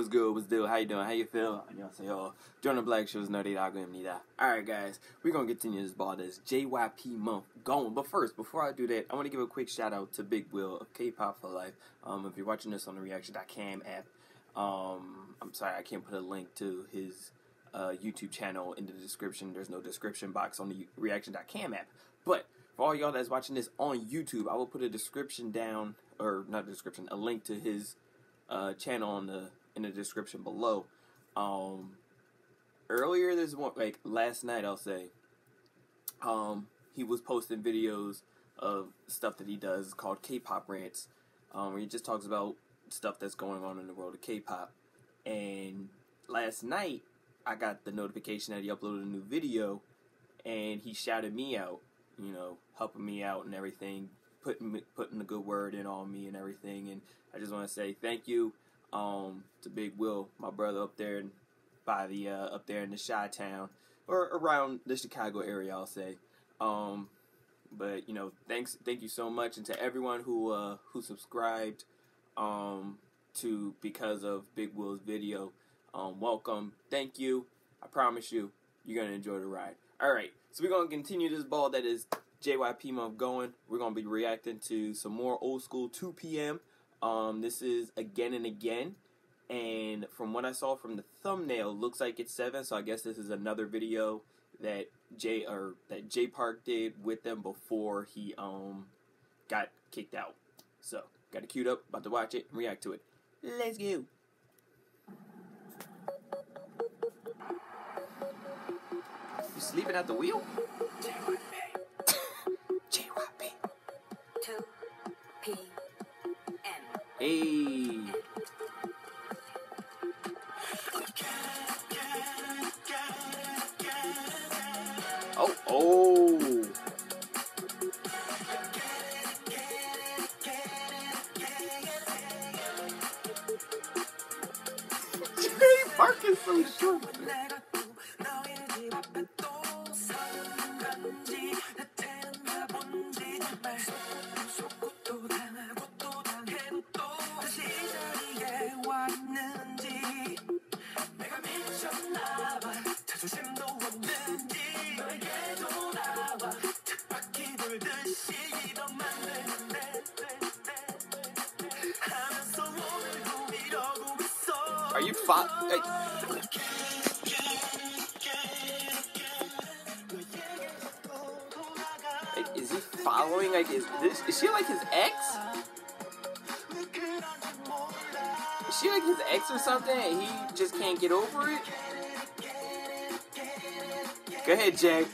what's good? What's good? How you doing? How you feel? 안녕하세요. Jonah Black Show's 너희라고 합니다. Alright guys, we're gonna continue this ball this JYP month going. But first, before I do that, I want to give a quick shout out to Big Will of K-Pop for Life. Um, if you're watching this on the Reaction.cam app, um, I'm sorry I can't put a link to his uh, YouTube channel in the description. There's no description box on the Reaction.cam app. But for all y'all that's watching this on YouTube, I will put a description down, or not a description, a link to his uh, channel in the in the description below. Um, earlier this one, like last night, I'll say, um, he was posting videos of stuff that he does called K-pop rants, um, where he just talks about stuff that's going on in the world of K-pop. And last night, I got the notification that he uploaded a new video, and he shouted me out, you know, helping me out and everything, putting putting the good word in on me and everything. And I just want to say thank you um, to Big Will, my brother up there by the uh, up there in the Chi Town or around the Chicago area, I'll say. Um, but you know, thanks, thank you so much, and to everyone who uh, who subscribed um, to because of Big Will's video. Um, welcome, thank you. I promise you, you're gonna enjoy the ride. All right, so we're gonna continue this ball that is JYP month going. We're gonna be reacting to some more old school 2PM Um, this is again and again, and from what I saw from the thumbnail, looks like it's seven. So I guess this is another video that Jay or that Jay Park did with them before he um got kicked out. So got it queued up, about to watch it and react to it. Let's go. You sleeping at the wheel? Hey. Are you fo- like, eh, like, is he following? Like, is this? Is she like his ex? Is she like his ex or something? And he just can't get over it? Go ahead, Jay.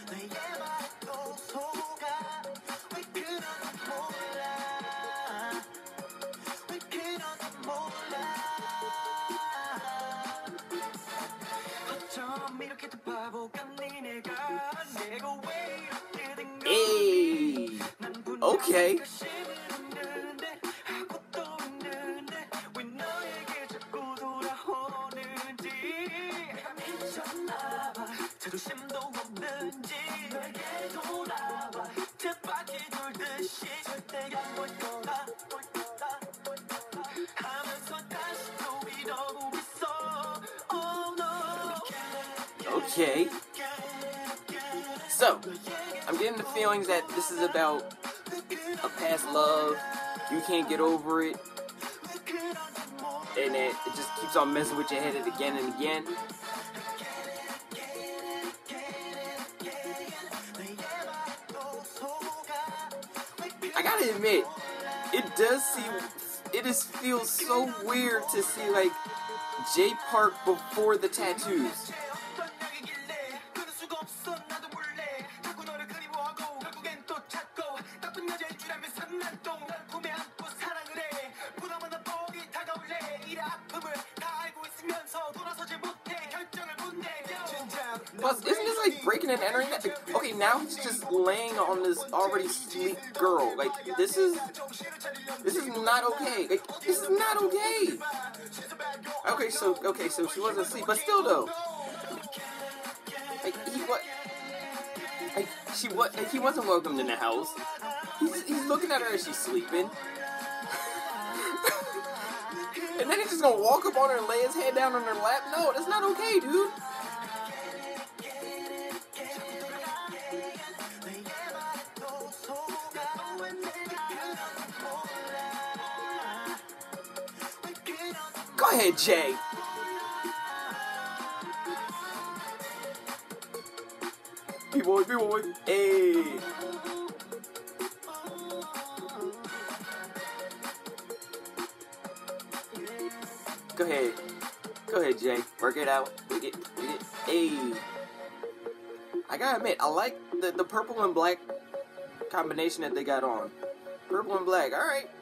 No Okay. So, I'm getting the feelings that this is about a past love. You can't get over it. And it, it just keeps on messing with your head again and again. I gotta admit, it does seem, it is feels so weird to see like Jay Park before the tattoos. Plus, isn't this like breaking and entering? That? Okay, now he's just laying on this already sleep girl. Like this is this is not okay. Like this is not okay. Okay, so okay, so she wasn't asleep, but still though. Like he what? Like she what? Like he wasn't welcomed in the house. He's, he's looking at her as she's sleeping. And then he's just gonna walk up on her and lay his head down on her lap. No, that's not okay, dude. Go ahead, Jay. B-boy, B-boy. Hey. Go ahead. Go ahead, Jay. Work it out. Work it. Work it. Hey. I gotta admit, I like the, the purple and black combination that they got on. Purple and black. Alright. Three,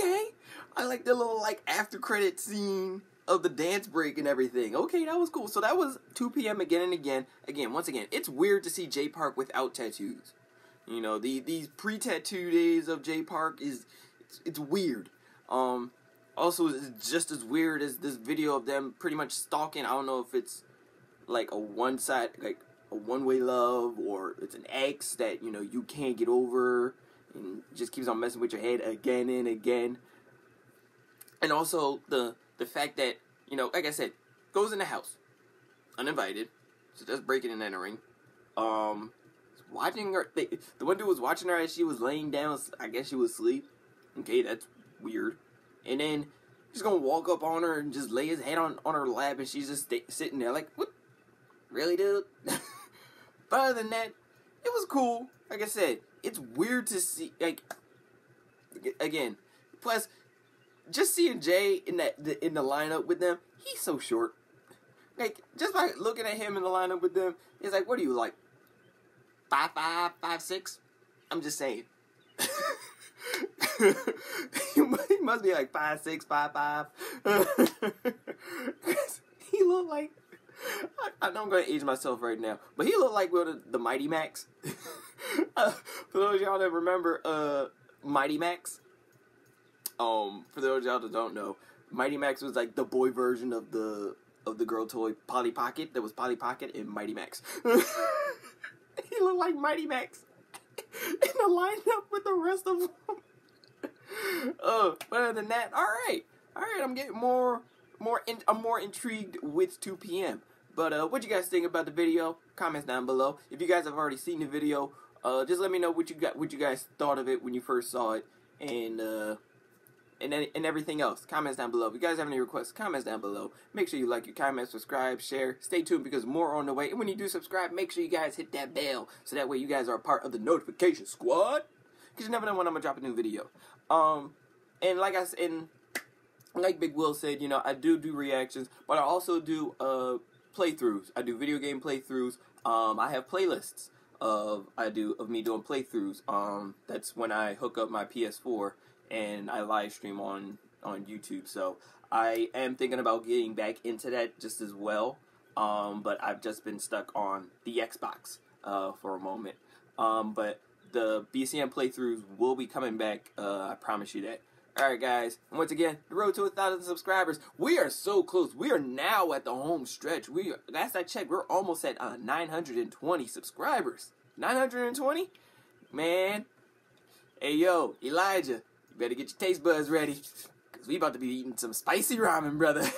okay. I like the little like after credit scene of the dance break and everything. Okay, that was cool. So that was 2PM again and again. Again, once again, it's weird to see Jay Park without tattoos. You know, the these pre-tattoo days of Jay Park is it's, it's weird. Um also it's just as weird as this video of them pretty much stalking. I don't know if it's like a one side like a one way love or it's an ex that, you know, you can't get over and just keeps on messing with your head again and again. And also the the fact that, you know, like I said, goes in the house uninvited. So just breaking and entering. Um watching her they, the one dude was watching her as she was laying down, I guess she was asleep. Okay, that's weird. And then he's gonna walk up on her and just lay his head on, on her lap, and she's just sta sitting there like, "What? Really, dude?" but other than that, it was cool. Like I said, it's weird to see. Like again, plus just seeing Jay in that the, in the lineup with them, he's so short. Like just by looking at him in the lineup with them, it's like, what are you like? Five five five six? I'm just saying. he must be like five six, five five. he looked like I, know I'm gonna age myself right now, but he looked like of the Mighty Max. uh, for those y'all that remember, uh, Mighty Max. Um, for those y'all that don't know, Mighty Max was like the boy version of the of the girl toy Polly Pocket. That was Polly Pocket and Mighty Max. he looked like Mighty Max in the lineup with the rest of them. uh, but other than that, all right, all right. I'm getting more, more. In, I'm more intrigued with 2PM But uh, what you guys think about the video? Comments down below. If you guys have already seen the video, uh, just let me know what you got, what you guys thought of it when you first saw it, and uh, and and everything else. Comments down below. If you guys have any requests, comments down below. Make sure you like, your comment, subscribe, share. Stay tuned because more on the way. And when you do subscribe, make sure you guys hit that bell so that way you guys are a part of the notification squad. Because you never know when I'm gonna drop a new video. Um, and like I said, like Big Will said, you know, I do do reactions, but I also do uh playthroughs. I do video game playthroughs. Um, I have playlists of I do of me doing playthroughs. Um, that's when I hook up my PS4 and I live stream on on YouTube. So I am thinking about getting back into that just as well. Um, but I've just been stuck on the Xbox uh, for a moment. Um, but the BCN playthroughs will be coming back. Uh, I promise you that. All right, guys. And once again, the road to a thousand subscribers. We are so close. We are now at the home stretch. We last I checked, we're almost at uh, 920 subscribers. 920, man. Hey yo, Elijah, you better get your taste buds ready. Cause we about to be eating some spicy ramen, brother.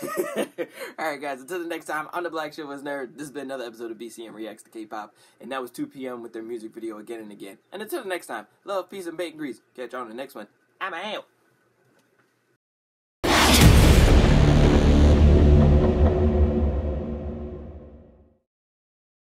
Alright guys, until the next time, I'm the Black Chivalrous Nerd. This has been another episode of BCN Reacts to K-Pop. And that was 2PM with their music video again and again. And until the next time, love, peace, and bacon grease. Catch you on the next one. I'm out.